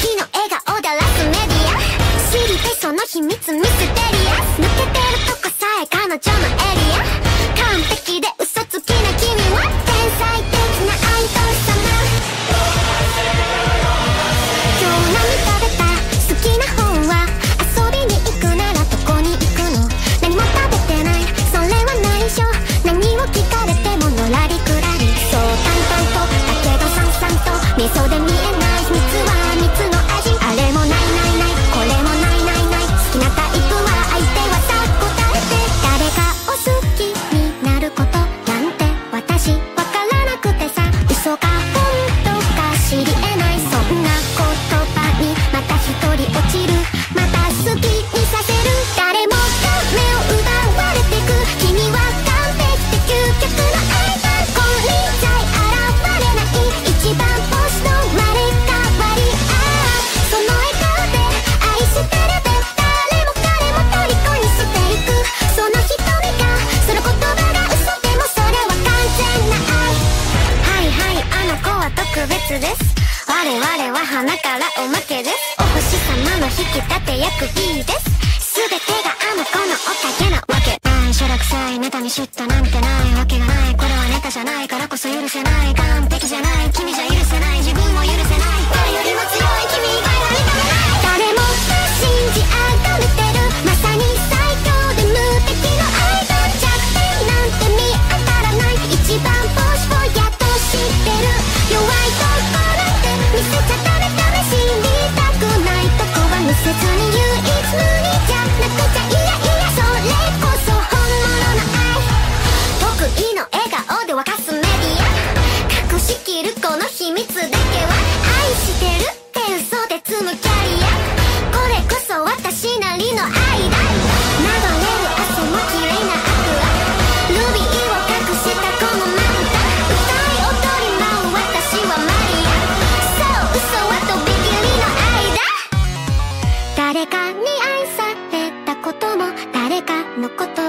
君の笑顔だらすメディア。知りたいその秘密ミステリアス。抜けてるとこさえ彼女の別です。我々は花からおまけですお星様の引き立て役 B です。全てがあの子のおかげなわけ。ないしょらくさいネタに嫉妬なんてないわけがない。これはネタじゃないからこそ許せないから。のこと